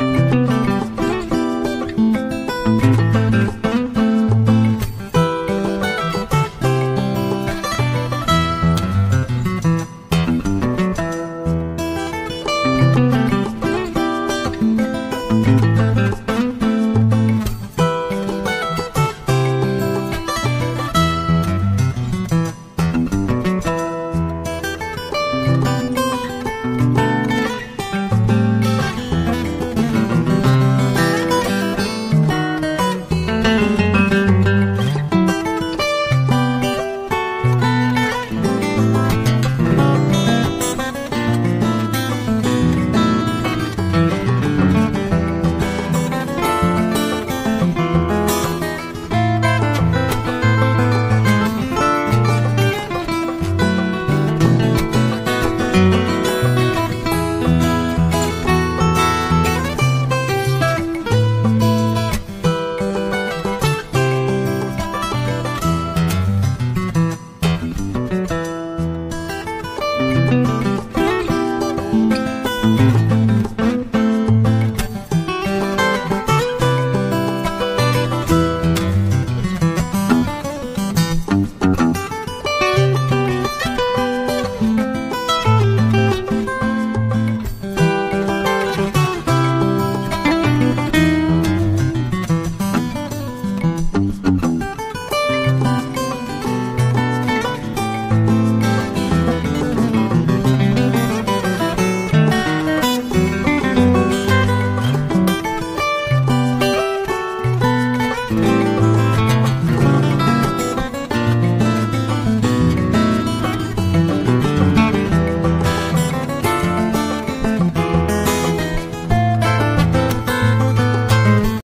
Bye.